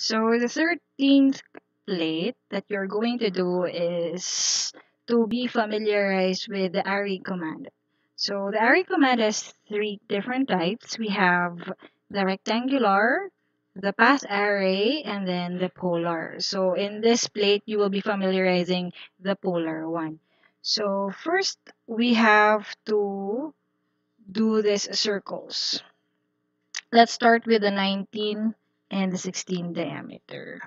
So the 13th plate that you're going to do is to be familiarized with the array command. So the array command has three different types. We have the rectangular, the path array, and then the polar. So in this plate, you will be familiarizing the polar one. So first, we have to do these circles. Let's start with the 19 and the 16 diameter.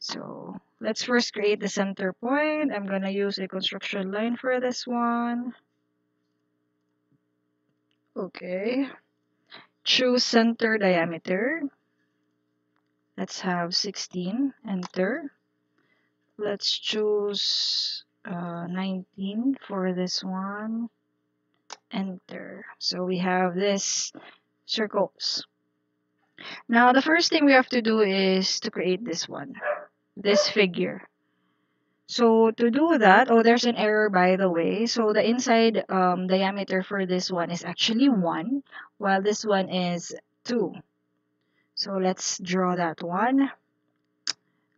So let's first create the center point. I'm going to use a construction line for this one. Okay. Choose center diameter. Let's have 16. Enter. Let's choose uh, 19 for this one. Enter. So we have this circles. Now, the first thing we have to do is to create this one, this figure. So to do that, oh, there's an error by the way. So the inside um, diameter for this one is actually 1, while this one is 2. So let's draw that one.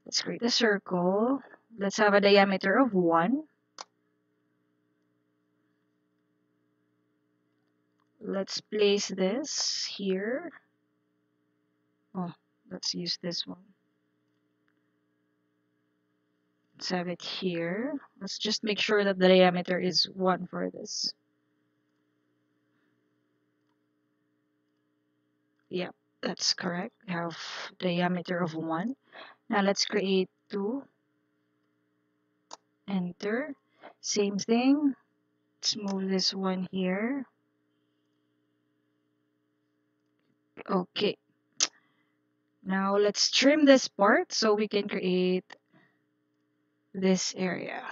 Let's create a circle. Let's have a diameter of 1. Let's place this here. Let's use this one. Let's have it here. Let's just make sure that the diameter is 1 for this. Yep, that's correct. We have diameter of 1. Now let's create 2. Enter. Same thing. Let's move this one here. Okay. Now let's trim this part so we can create this area.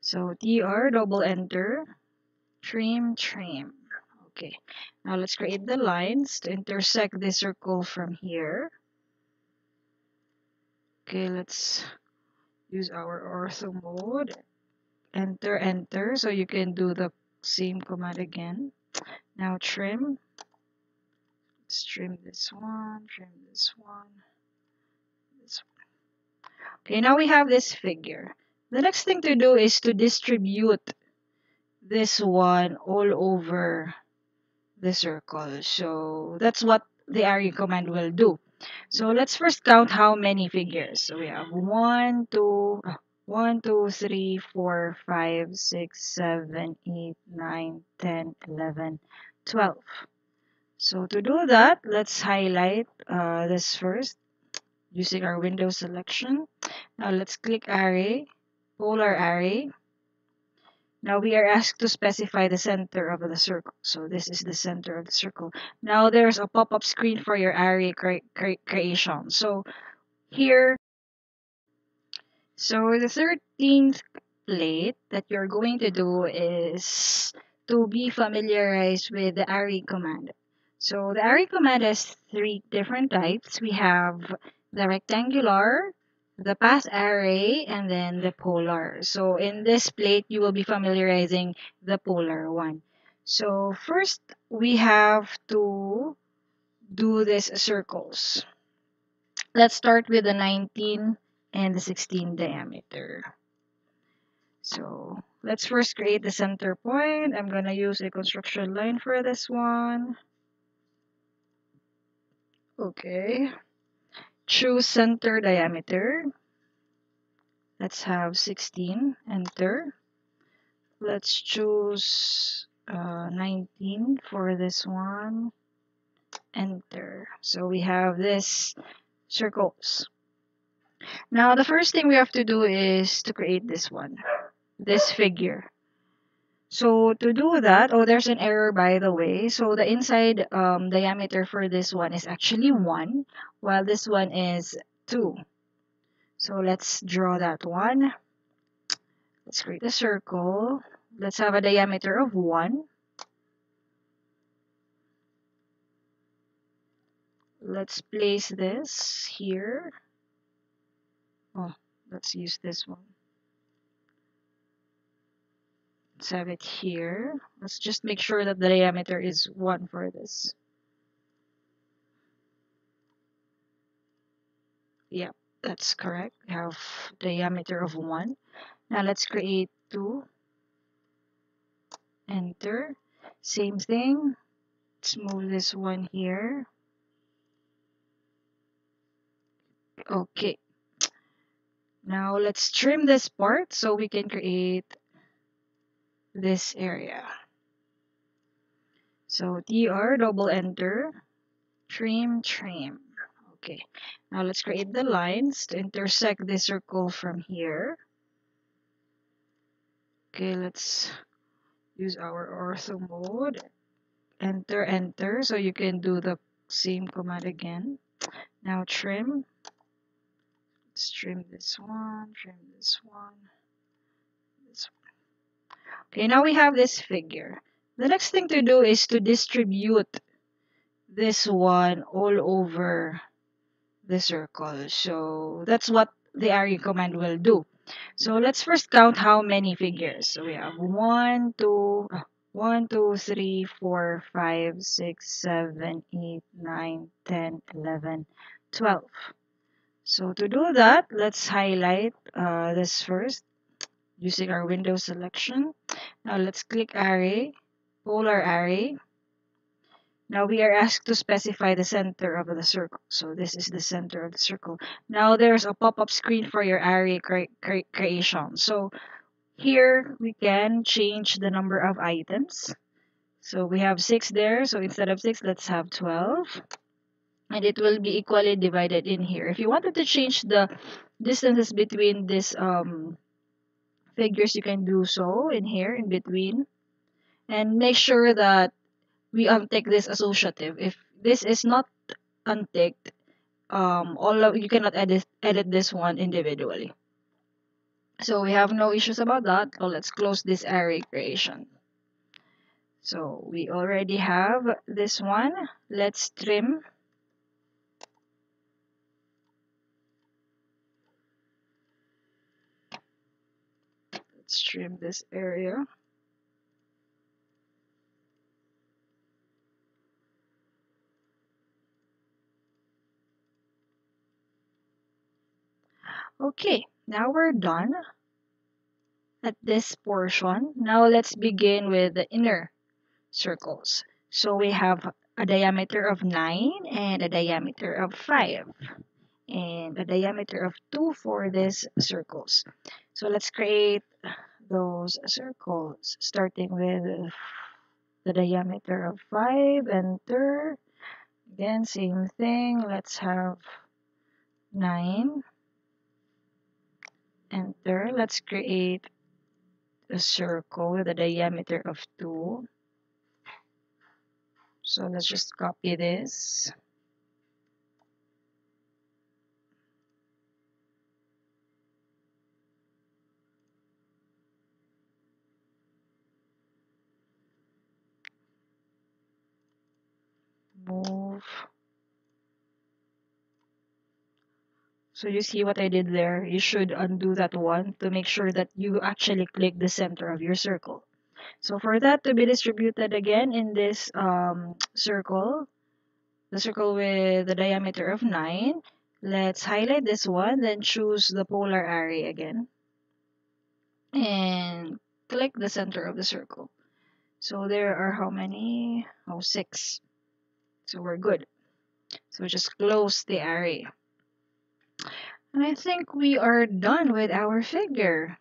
So TR double enter, trim, trim. Okay, now let's create the lines to intersect this circle from here. Okay, let's use our ortho mode. Enter, enter, so you can do the same command again. Now trim, trim this one, trim this one, this one. Okay, now we have this figure. The next thing to do is to distribute this one all over the circle. So that's what the array command will do. So let's first count how many figures. So we have 1, 2, uh, 1, 2, 3, 4, 5, 6, 7, 8, 9, 10, 11, 12. So to do that, let's highlight uh, this first using our window selection. Now let's click array, polar array. Now we are asked to specify the center of the circle. So this is the center of the circle. Now there's a pop-up screen for your array cre cre creation. So here, so the 13th plate that you're going to do is to be familiarized with the array command. So the array command has three different types. We have the rectangular, the path array, and then the polar. So in this plate, you will be familiarizing the polar one. So first, we have to do these circles. Let's start with the 19 and the 16 diameter. So let's first create the center point. I'm going to use a construction line for this one. Okay. Choose center diameter. Let's have 16. Enter. Let's choose uh, 19 for this one. Enter. So we have this circles. Now, the first thing we have to do is to create this one, this figure. So to do that, oh, there's an error by the way. So the inside um, diameter for this one is actually 1, while this one is 2. So let's draw that one. Let's create a circle. Let's have a diameter of 1. Let's place this here. Oh, let's use this one. Let's have it here. Let's just make sure that the diameter is 1 for this. Yep, that's correct. We have diameter of 1. Now let's create 2. Enter. Same thing. Let's move this one here. Okay. Now let's trim this part so we can create this area. So tr double enter, trim, trim. Okay, now let's create the lines to intersect the circle from here. Okay, let's use our ortho mode. Enter, enter, so you can do the same command again. Now trim. Let's trim this one, trim this one. Okay, now we have this figure. The next thing to do is to distribute this one all over the circle. So that's what the array command will do. So let's first count how many figures. So we have 1, 2, uh, 1, 2, 3, 4, 5, 6, 7, 8, 9, 10, 11, 12. So to do that, let's highlight uh, this first using our window selection. Now let's click array polar array. Now we are asked to specify the center of the circle. So this is the center of the circle. Now there's a pop-up screen for your array cre cre creation. So here we can change the number of items. So we have 6 there. So instead of 6, let's have 12. And it will be equally divided in here. If you wanted to change the distances between this um, figures, you can do so in here in between and make sure that we untick this associative. If this is not unticked, um, all of you cannot edit edit this one individually. So we have no issues about that. So let's close this array creation. So we already have this one. Let's trim. Let's trim this area. Okay, now we're done at this portion. Now let's begin with the inner circles. So we have a diameter of 9 and a diameter of 5 and a diameter of 2 for these circles. So let's create those circles starting with the diameter of 5 enter again same thing let's have 9 enter. Let's create a circle with a diameter of 2. So let's just copy this. So you see what I did there? You should undo that one to make sure that you actually click the center of your circle. So for that to be distributed again in this um, circle, the circle with the diameter of 9, let's highlight this one, then choose the polar array again. And click the center of the circle. So there are how many? Oh, six. So we're good. So just close the array. And I think we are done with our figure.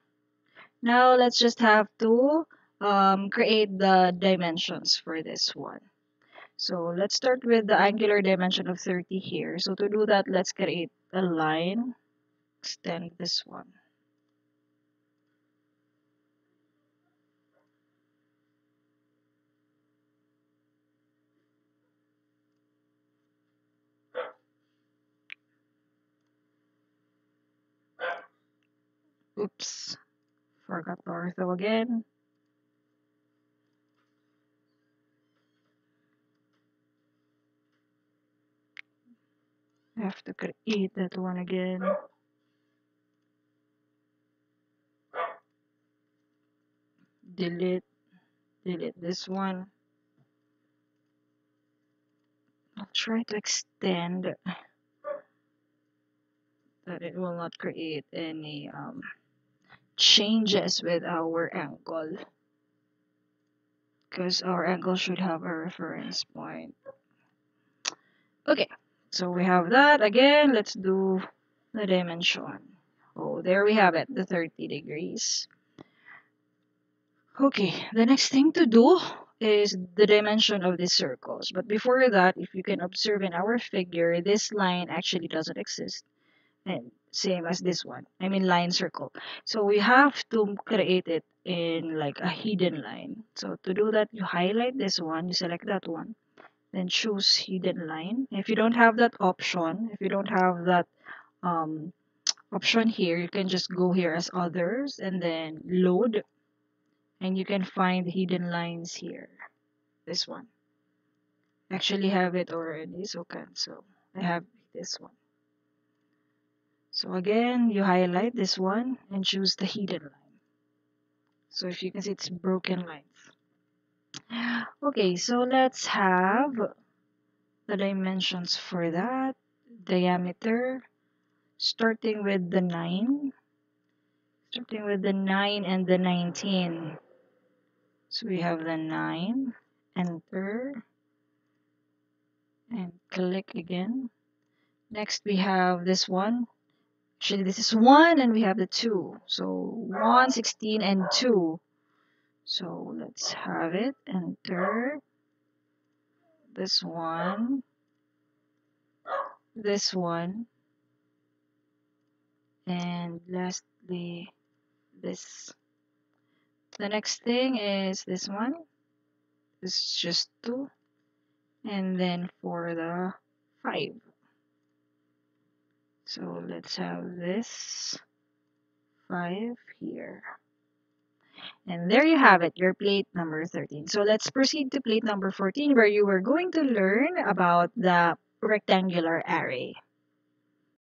Now let's just have to um, create the dimensions for this one. So let's start with the angular dimension of 30 here. So to do that, let's create a line, extend this one. Oops, forgot the ortho again. I have to create that one again. Delete, delete this one. I'll try to extend that it will not create any um, changes with our angle because our angle should have a reference point. Okay, so we have that. Again, let's do the dimension. Oh, there we have it, the 30 degrees. Okay, the next thing to do is the dimension of these circles. But before that, if you can observe in our figure, this line actually doesn't exist. And same as this one. I mean line circle. So we have to create it in like a hidden line. So to do that, you highlight this one, you select that one, then choose hidden line. If you don't have that option, if you don't have that um, option here, you can just go here as others and then load and you can find hidden lines here. This one. Actually have it already, so cancel. I have this one. So again, you highlight this one and choose the hidden line. So if you can see, it's broken lines. Okay, so let's have the dimensions for that. Diameter, starting with the 9. Starting with the 9 and the 19. So we have the 9, enter, and click again. Next we have this one, Actually, this is 1 and we have the 2. So 1, 16, and 2. So let's have it. Enter. This one. This one. And lastly, this. The next thing is this one. This is just 2. And then for the 5. So let's have this 5 here. And there you have it, your plate number 13. So let's proceed to plate number 14 where you were going to learn about the rectangular array.